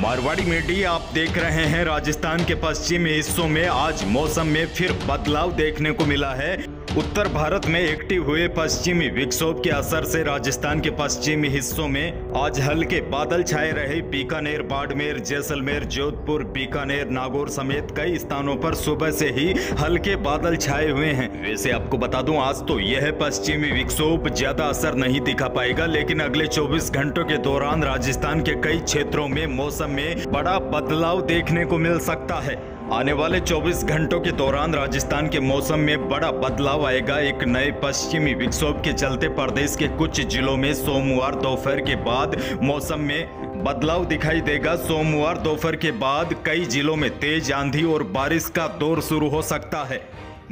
Marwari media आप देख रहे हैं। राजस्थान के पश्चिमी हिस्सों में आज मौसम में फिर बदलाव देखने को मिला है। उत्तर भारत में एक्टिव हुए पश्चिमी विक्षोभ के असर से राजस्थान के पश्चिमी हिस्सों में आज हल्के बादल छाए रहे। बीकानेर, बाड़मेर, जैसलमेर, जोधपुर, बीकानेर, नागौर समेत कई स्थानों पर सुबह से ही हल्के बादल छाए हुए हैं। वैसे आपको बता दूँ, आज तो यह पश्चिमी विक्षोभ ज़्यादा असर नहीं दिखा पाएगा, लेकिन अगले 24 घंटों के दौरान राजस्थान के कई क्षेत्रों में मौसम में बड़ा बदलाव देखने को मिल सकता है। आने वाले 24 घंटों के दौरान राजस्थान के मौसम में बड़ा बदलाव आएगा। एक नए पश्चिमी विक्षोभ के चलते प्रदेश के कुछ जिलों में सोमवार दोपहर के बाद मौसम में बदलाव दिखाई देगा। सोमवार दोपहर के बाद कई जिलों में तेज आंधी और बारिश का दौर शुरू हो सकता है।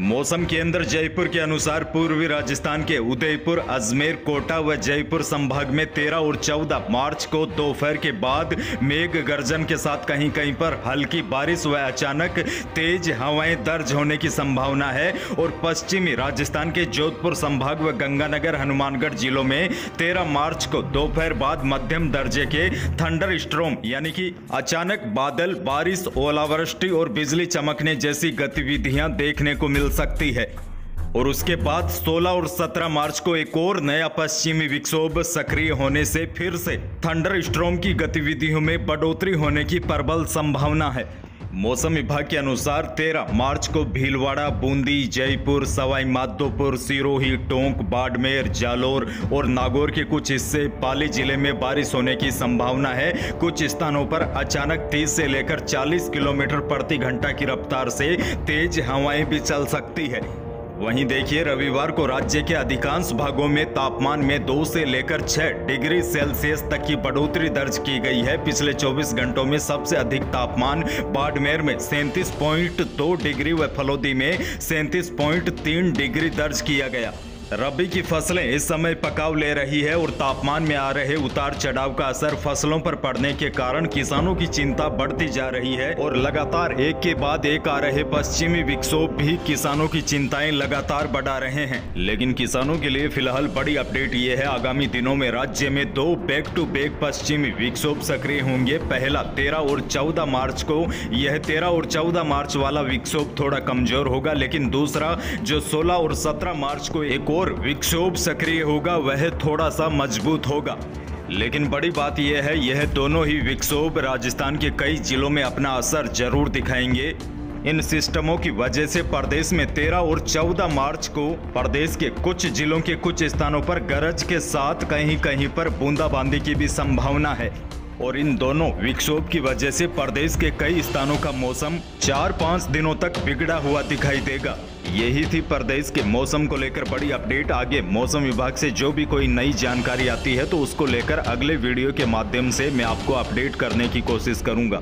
मौसम केंद्र जयपुर के अनुसार पूर्वी राजस्थान के उदयपुर, अजमेर, कोटा व जयपुर संभाग में 13 और 14 मार्च को दोपहर के बाद मेघ गर्जन के साथ कहीं कहीं पर हल्की बारिश व अचानक तेज हवाएँ दर्ज होने की संभावना है। और पश्चिमी राजस्थान के जोधपुर संभाग व गंगानगर, हनुमानगढ़ जिलों में 13 मार्च को दोपहर बाद मध्यम दर्जे के थंडर स्ट्रोम, यानी कि अचानक बादल, बारिश, ओलावृष्टि और बिजली चमकने जैसी गतिविधियाँ देखने को मिल सकती है। और उसके बाद 16 और 17 मार्च को एक और नया पश्चिमी विक्षोभ सक्रिय होने से फिर से थंडर स्ट्रोम की गतिविधियों में बढ़ोतरी होने की प्रबल संभावना है। मौसम विभाग के अनुसार 13 मार्च को भीलवाड़ा, बूंदी, जयपुर, सवाई, माधोपुर, सिरोही, टोंक, बाड़मेर, जालोर और नागौर के कुछ हिस्से पाली ज़िले में बारिश होने की संभावना है। कुछ स्थानों पर अचानक 30 से लेकर 40 किलोमीटर प्रति घंटा की रफ्तार से तेज हवाएँ भी चल सकती है। वहीं देखिए, रविवार को राज्य के अधिकांश भागों में तापमान में दो से लेकर छह डिग्री सेल्सियस तक की बढ़ोतरी दर्ज की गई है। पिछले 24 घंटों में सबसे अधिक तापमान बाड़मेर में सैंतीस डिग्री व फलोदी में सैंतीस डिग्री दर्ज किया गया। रबी की फ़सलें इस समय पकाव ले रही है और तापमान में आ रहे उतार चढ़ाव का असर फ़सलों पर पड़ने के कारण किसानों की चिंता बढ़ती जा रही है और लगातार एक के बाद एक आ रहे पश्चिमी विक्षोभ भी किसानों की चिंताएँ लगातार बढ़ा रहे हैं। लेकिन किसानों के लिए फ़िलहाल बड़ी अपडेट ये है, आगामी दिनों में राज्य में दो बैक टू बैक पश्चिमी विक्षोभ सक्रिय होंगे। पहला तेरह और चौदह मार्च को यह तेरह और चौदह मार्च वाला विक्षोभ थोड़ा कमज़ोर होगा, लेकिन दूसरा जो सोलह और सत्रह मार्च को एक और विक्षोभ सक्रिय होगा, वह थोड़ा सा मज़बूत होगा। लेकिन बड़ी बात यह है, यह दोनों ही विक्षोभ राजस्थान के कई जिलों में अपना असर ज़रूर दिखाएँगे। इन सिस्टमों की वजह से प्रदेश में 13 और 14 मार्च को प्रदेश के कुछ जिलों के कुछ स्थानों पर गरज के साथ कहीं कहीं पर बूंदाबांदी की भी संभावना है। और इन दोनों विक्षोभ की वजह से प्रदेश के कई स्थानों का मौसम चार पाँच दिनों तक बिगड़ा हुआ दिखाई देगा। यही थी प्रदेश के मौसम को लेकर बड़ी अपडेट। आगे मौसम विभाग से जो भी कोई नई जानकारी आती है तो उसको लेकर अगले वीडियो के माध्यम से मैं आपको अपडेट करने की कोशिश करूँगा।